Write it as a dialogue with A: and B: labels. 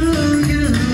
A: do, you.